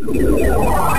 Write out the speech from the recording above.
you